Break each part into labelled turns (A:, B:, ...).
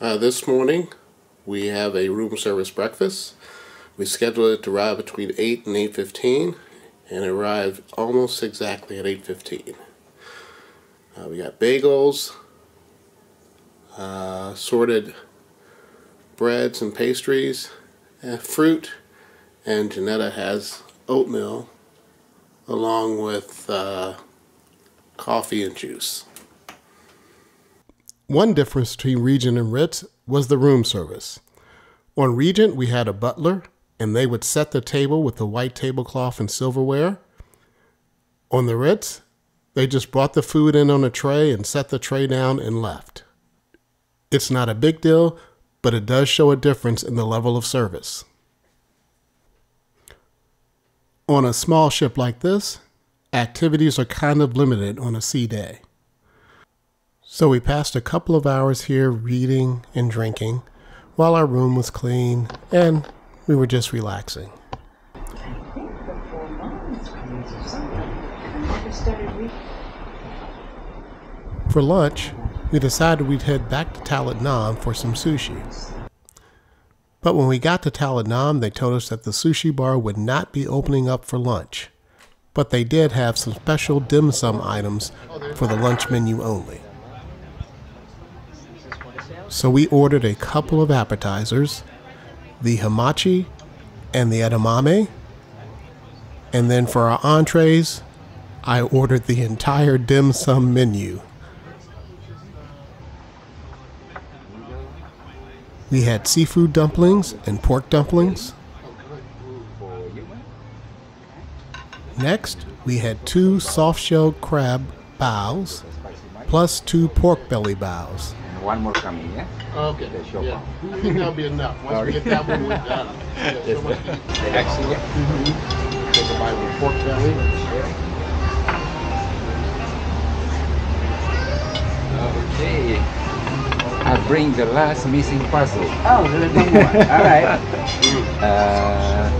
A: Uh, this morning we have a room service breakfast. We scheduled it to arrive between 8 and 8.15 and it arrived almost exactly at 8.15. Uh, we got bagels, uh, sorted breads and pastries, fruit, and Johnetta has oatmeal along with uh, coffee and juice. One difference between Regent and Ritz was the room service. On Regent, we had a butler, and they would set the table with the white tablecloth and silverware. On the Ritz, they just brought the food in on a tray and set the tray down and left. It's not a big deal, but it does show a difference in the level of service. On a small ship like this, activities are kind of limited on a sea day. So we passed a couple of hours here reading and drinking while our room was clean and we were just relaxing. For lunch, we decided we'd head back to Talaat Nam for some sushi. But when we got to Talaat Nam, they told us that the sushi bar would not be opening up for lunch. But they did have some special dim sum items for the lunch menu only. So we ordered a couple of appetizers, the hamachi and the edamame. And then for our entrees, I ordered the entire dim sum menu. We had seafood dumplings and pork dumplings. Next, we had two soft shelled crab bows plus two pork belly bows
B: one more coming, yeah?
A: Okay. The. Yeah. I think that'll be enough. Once we get that one, we're done. Yeah, so much
B: Excellent.
A: Mm-hmm. Take a bite of pork belly.
B: Okay. I bring the last missing puzzle.
C: Oh, there's one more. All right.
B: Uh,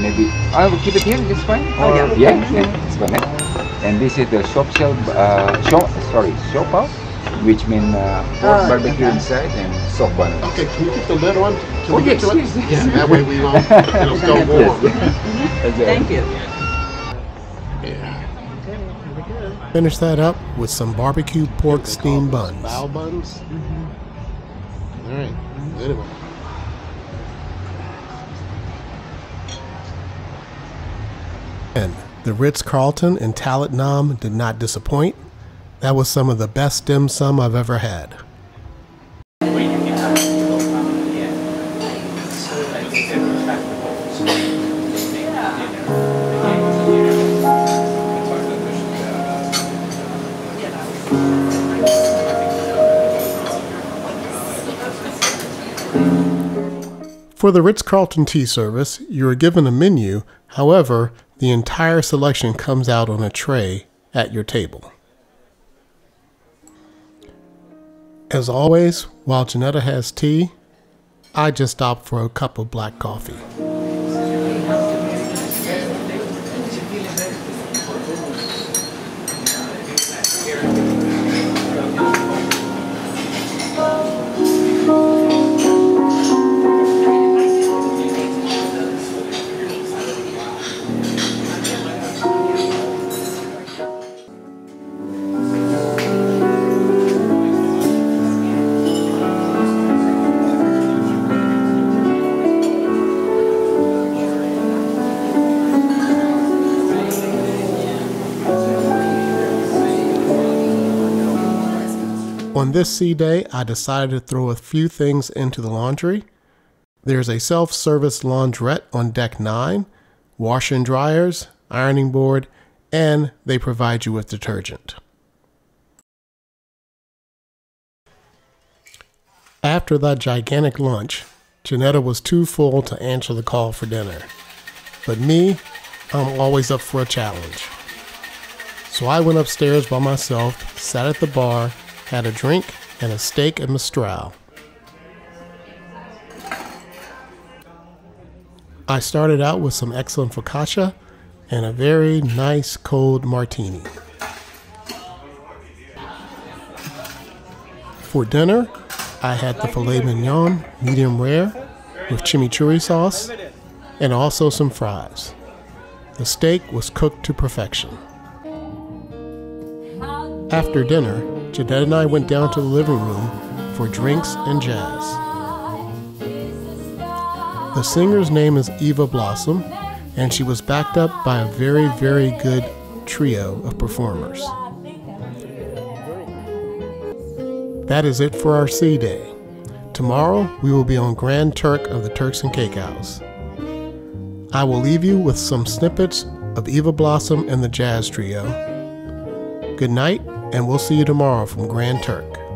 B: maybe I will keep it here. This fine.
C: Oh yeah.
B: Yeah, yeah, it's fine. Eh? And this is the shop shell. Uh, shop. Sorry, shop out which mean uh, pork oh, barbecue okay. inside and soft bun.
A: Okay, can you keep the lid on? Can
B: oh, yes, yes,
A: yes. Yeah, that way we won't, it'll still warm.
C: Thank you.
A: Yeah. Finish that up with some barbecue pork steam buns. Bow buns? Mm -hmm. All right, anyway. And the Ritz Carlton in Talaat Nam did not disappoint. That was some of the best dim sum I've ever had. For the Ritz Carlton tea service, you are given a menu, however, the entire selection comes out on a tray at your table. As always, while Johnetta has tea, I just opt for a cup of black coffee. On this sea day, I decided to throw a few things into the laundry. There's a self service laundrette on deck 9, wash and dryers, ironing board, and they provide you with detergent. After that gigantic lunch, Johnetta was too full to answer the call for dinner. But me, I'm always up for a challenge. So I went upstairs by myself, sat at the bar, had a drink, and a steak and Mistral. I started out with some excellent focaccia and a very nice cold martini. For dinner, I had the filet mignon, medium rare, with chimichurri sauce, and also some fries. The steak was cooked to perfection. After dinner, Johnetta and I went down to the living room for drinks and jazz. The singer's name is Eva Blossom, and she was backed up by a very, very good trio of performers. That is it for our Sea Day. Tomorrow we will be on Grand Turk of the Turks and Caicos. I will leave you with some snippets of Eva Blossom and the Jazz Trio. Good night, and we'll see you tomorrow from Grand Turk.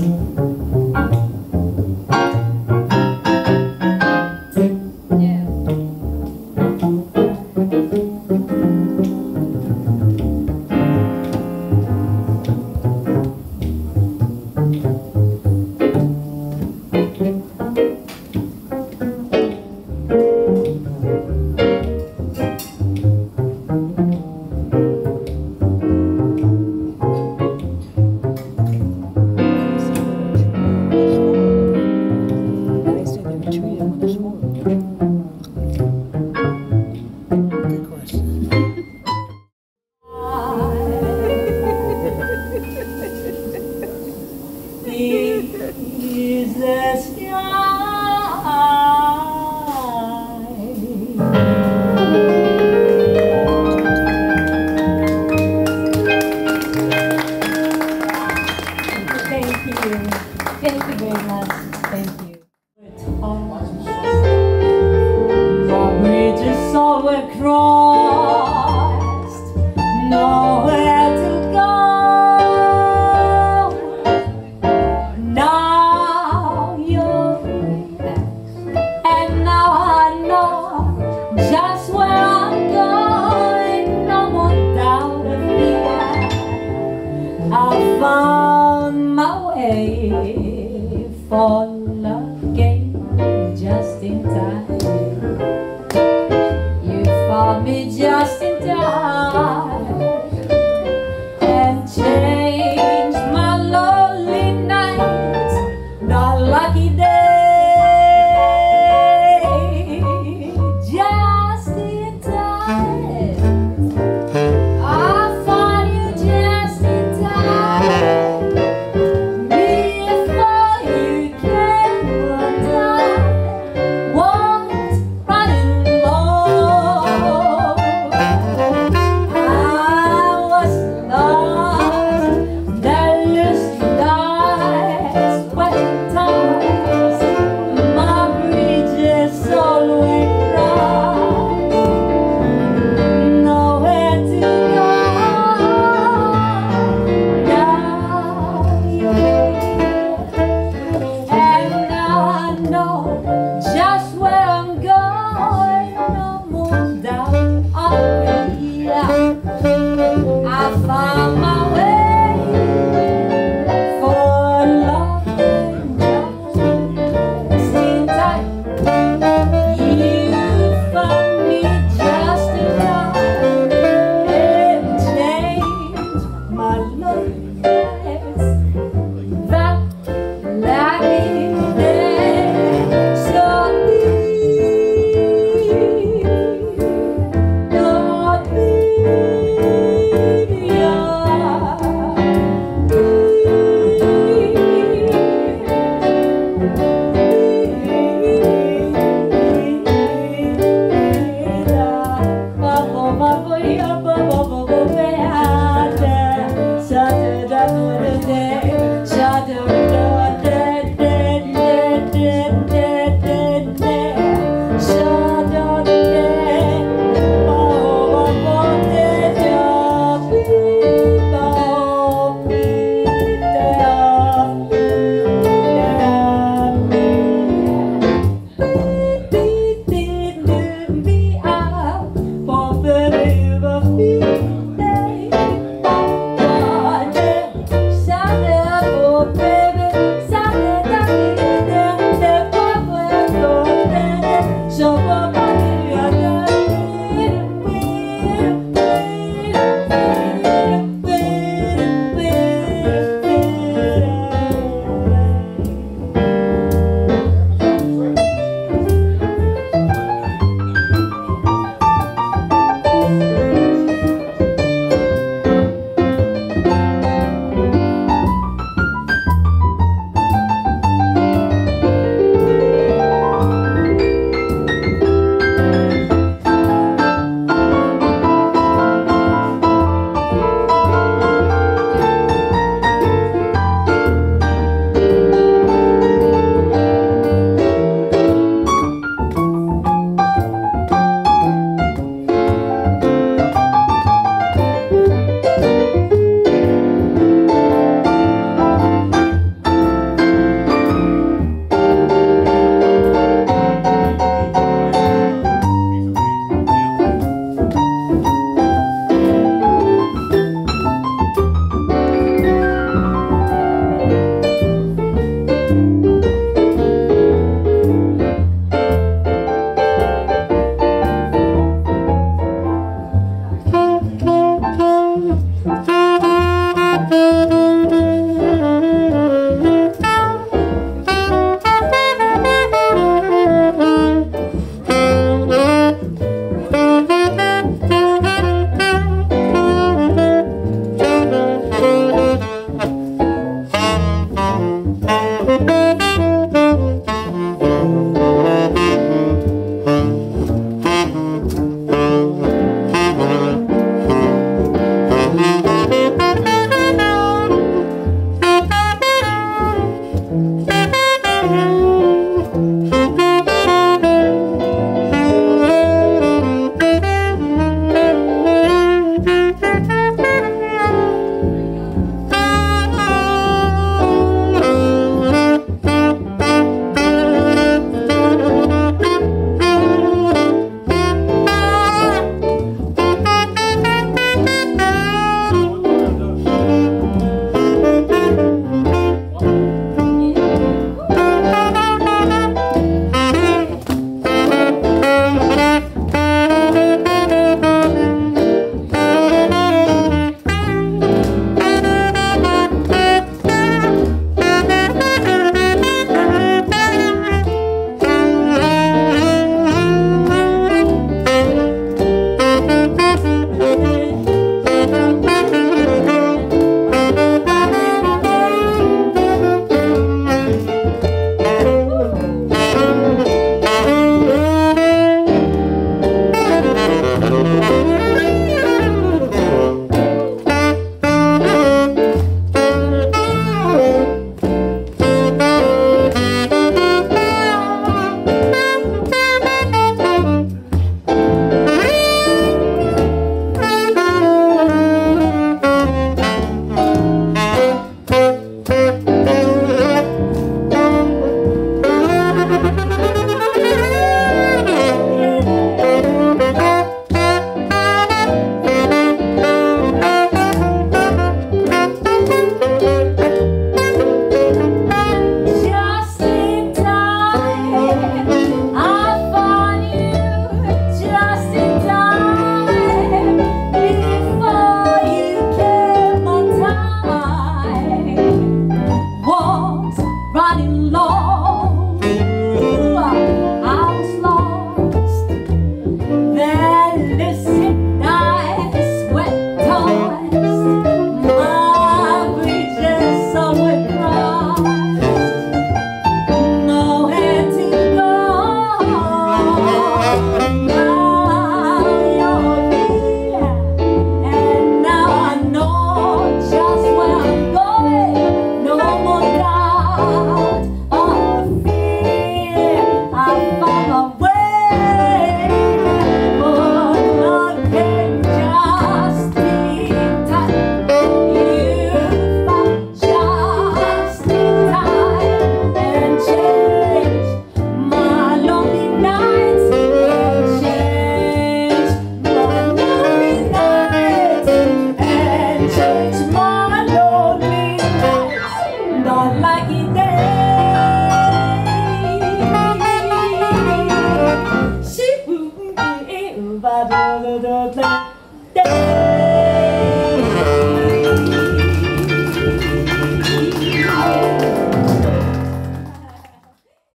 D: Is you very much. Thank you. All were crossed, nowhere to love came just in time. You found me just